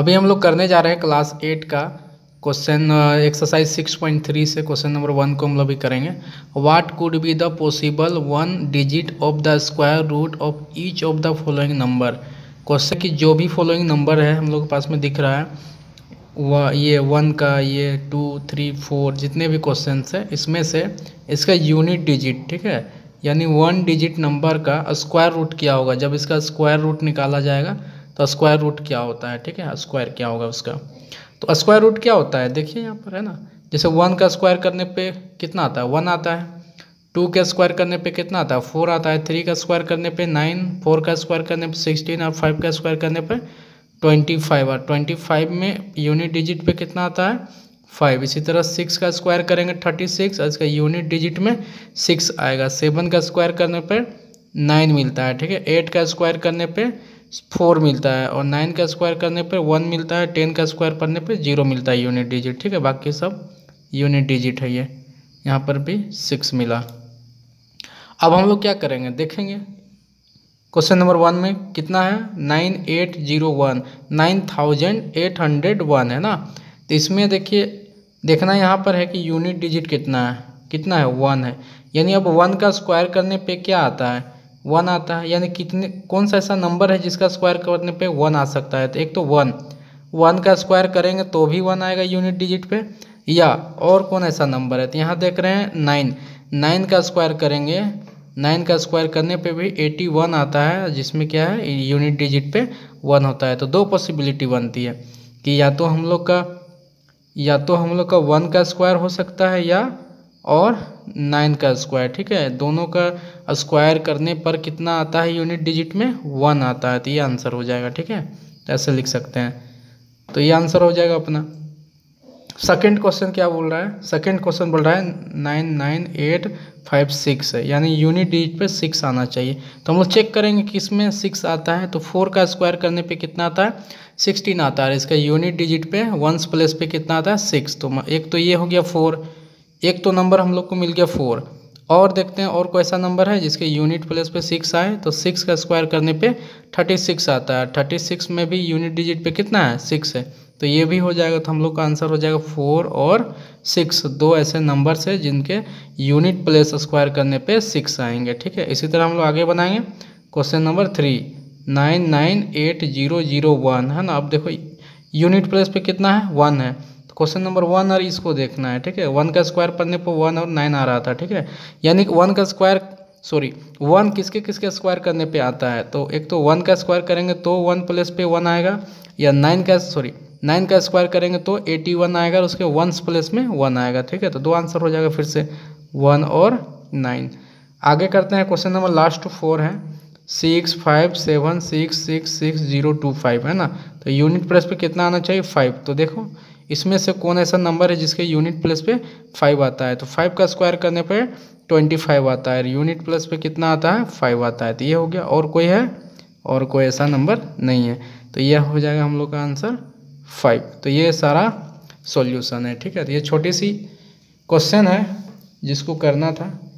अभी हम लोग करने जा रहे हैं क्लास एट का question exercise six point three से क्वेश्चन नंबर वन को हम लोग भी करेंगे। What could be the possible one digit of the square root of each of the following number question की जो भी फॉलोइंग नंबर है हम लोग के पास में दिख रहा है। वह ये वन का, ये टू थ्री फोर जितने भी क्वेश्चन है, इसमें से इसका यूनिट डिजिट ठीक है? यानी वन डिजिट नंबर का स्क्वायर रूट क्या होगा? जब इसका स्क्वायर रूट निकाला जाएगा तो स्क्वायर रूट क्या होता है, ठीक है? स्क्वायर क्या होगा उसका? तो स्क्वायर रूट क्या होता है? देखिए यहाँ पर, है ना? जैसे वन का स्क्वायर करने पे कितना आता है? वन आता है। टू का स्क्वायर करने पे कितना आता है? फोर आता है। थ्री का स्क्वायर करने पे नाइन, फोर का स्क्वायर करने पे सिक्सटीन और फाइव का स्क्वायर करने पे ट्वेंटी फाइव। और ट्वेंटी फाइव में यूनिट डिजिट पे कितना आता है? फाइव। इसी तरह सिक्स का स्क्वायर करेंगे थर्टी सिक्स, और इसका यूनिट डिजिट में सिक्स आएगा। सेवन का स्क्वायर करने पर नाइन मिलता है, ठीक है? एट का स्क्वायर करने पे फोर मिलता है और नाइन का स्क्वायर करने पर वन मिलता है, टेन का स्क्वायर करने पर ज़ीरो मिलता है यूनिट डिजिट, ठीक है? बाकी सब यूनिट डिजिट है ये। यहाँ पर भी सिक्स मिला। अब हम लोग क्या करेंगे? देखेंगे। क्वेश्चन नंबर वन में कितना है? Nine eight zero one. Nine thousand eight hundred one, है ना? तो इसमें देखिए, देखना यहाँ पर है कि यूनिट डिजिट कितना है। कितना है? वन है। यानी अब वन का स्क्वायर करने पे क्या आता है? वन आता है, यानी कितने, कौन सा ऐसा नंबर है जिसका स्क्वायर करने पे वन आ सकता है? तो एक तो वन वन का स्क्वायर करेंगे तो भी वन आएगा यूनिट डिजिट पे, या और कौन ऐसा नंबर है? तो यहाँ देख रहे हैं नाइन नाइन का स्क्वायर करेंगे नाइन का स्क्वायर करने पे भी एटी वन आता है, जिसमें क्या है? यूनिट डिजिट पे वन होता है। तो दो पॉसिबिलिटी बनती है कि या तो हम लोग का, या तो हम लोग का वन का स्क्वायर हो सकता है या और नाइन का स्क्वायर, ठीक है? दोनों का स्क्वायर करने पर कितना आता है यूनिट डिजिट में? वन आता है तो ये आंसर हो जाएगा, ठीक है? तो ऐसे लिख सकते हैं। तो ये आंसर हो जाएगा अपना। सेकेंड क्वेश्चन क्या बोल रहा है? सेकेंड क्वेश्चन बोल रहा है, nine nine, eight, five, six है यानी यूनिट डिजिट पे सिक्स आना चाहिए। तो हम लोग चेक करेंगे कि इसमें सिक्स आता है तो फोर का स्क्वायर करने पे कितना आता है? सिक्सटीन आता है। इसका यूनिट डिजिट पे, वंस प्लेस पे कितना आता है? सिक्स। तो एक तो ये हो गया फोर एक तो नंबर हम लोग को मिल गया फोर और देखते हैं और कोई ऐसा नंबर है जिसके यूनिट प्लेस पे सिक्स आए तो सिक्स का स्क्वायर करने पे थर्टी सिक्स आता है। थर्टी सिक्स में भी यूनिट डिजिट पे कितना है? सिक्स है। तो ये भी हो जाएगा तो हम लोग का आंसर हो जाएगा फोर और सिक्स दो ऐसे नंबर्स है जिनके यूनिट प्लेस स्क्वायर करने पे सिक्स आएँगे, ठीक है? इसी तरह हम लोग आगे बनाएँगे question number three nine nine eight zero zero one है ना? अब देखो यूनिट प्लेस पे कितना है? वन है। क्वेश्चन नंबर वन और इसको देखना है, ठीक है? वन का स्क्वायर पढ़ने पर वन और नाइन आ रहा था, ठीक है? यानी कि वन का स्क्वायर, सॉरी, वन किसके किसके स्क्वायर करने पे आता है? तो एक तो वन का स्क्वायर करेंगे तो वन प्लस पे वन आएगा, या नाइन का, सॉरी, नाइन का स्क्वायर करेंगे तो एटी वन आएगा, और उसके वंस प्लस में वन आएगा, ठीक है? तो दो आंसर हो जाएगा फिर से वन और नाइन। आगे करते हैं, क्वेश्चन नंबर लास्ट फोर है। Six five seven six six six zero two five, है ना? तो यूनिट प्लस पे कितना आना चाहिए? फाइव। तो देखो इसमें से कौन ऐसा नंबर है जिसके यूनिट प्लस पे फाइव आता है? तो फाइव का स्क्वायर करने पे ट्वेंटी फाइव आता है। यूनिट प्लस पे कितना आता है? फाइव आता है। तो ये हो गया। और कोई है? और कोई ऐसा नंबर नहीं है। तो यह हो जाएगा हम लोग का आंसर फाइव तो ये सारा सॉल्यूशन है। ठीक है? तो ये छोटी सी क्वेश्चन है जिसको करना था।